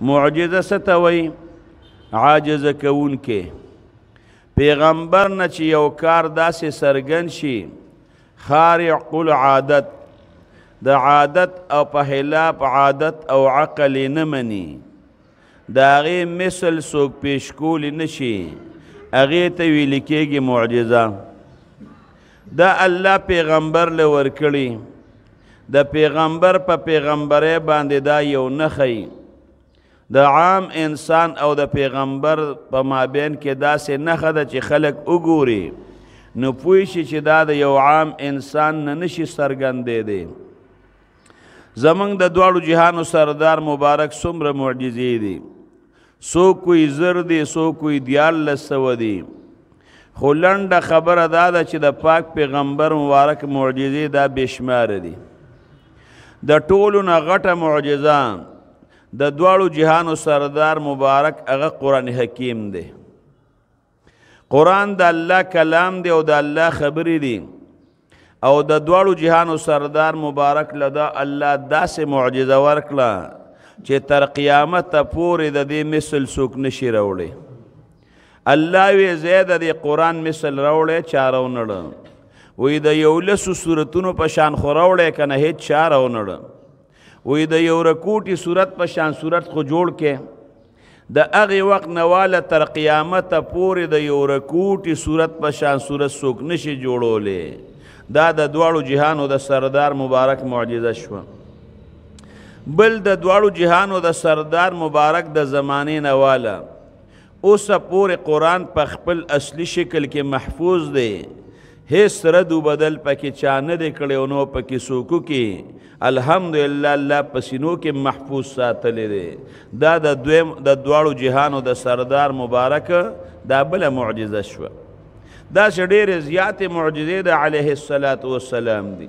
معجزه څه ته وایي عاجزه کوونکی پیغمبر نه چې یو کار داسې څرګند شي خارق العادت د عادت او په خلاف عادت او عقل نه مني د هغې مثل څوک پیش کولی نه شي هغې ته ویل کېږي معجزه دا الله پیغمبر له ورکړي د پیغمبر په پیغمبره باندې دا یو نخی د عام انسان او د پیغمبر په مابین کې داسې نخه ده چې خلک وګوري نو پوه شي چې دا د یو عام انسان نه نشي څرګندې دی زمونږ د دواړو جهانو سردار مبارک څومره معجزې دي څوک وي زر دی څوک وي دیارلس سوه دی خو لنډه خبره دا ده چې د پاک پیغمبر مبارک معجزې دا بشمار دي د ټولو نه غټه معجزه د دواړو جهانو سردار مبارک هغه قرآن حکیم دی قران د الله کلام دی او د الله خبرې دي او د دواړو جهانو سردار مبارک لدا الله داسې معجزه ورکړه چې تر قیامت پورې د دې مثل څوک نشي راوړي الله وی زید د قران مثل راوړې چارو نړ وې د یو لسو سورتونو په شان خو راوړې کنه هیڅ چارو نړ وې د یو رکوټي صورت په شان صورت خو جوړ کې د هغه وخت نه واله تر قیامته پورې د یو رکوټي صورت په شان صورت څوک نشي جوړولی دا د دواړو جهانو د سردار مبارک معجزه شوه بل د دواړو جهانو د سردار مبارک د زمانه نه واله اوس پورې قرآن په خپل اصلي شکل کې محفوظ دی هیڅ رد و بدل پکې چا نه دی کړی او نو په کیسو کې الحمدلله الله په سینو کې محفوظ ساتلی دی دا د دویم د دواړو جهانو د سردار مبارک دا بله معجزه شوه دا چې ډېرې زیاتې معجزې د علیه السلام دي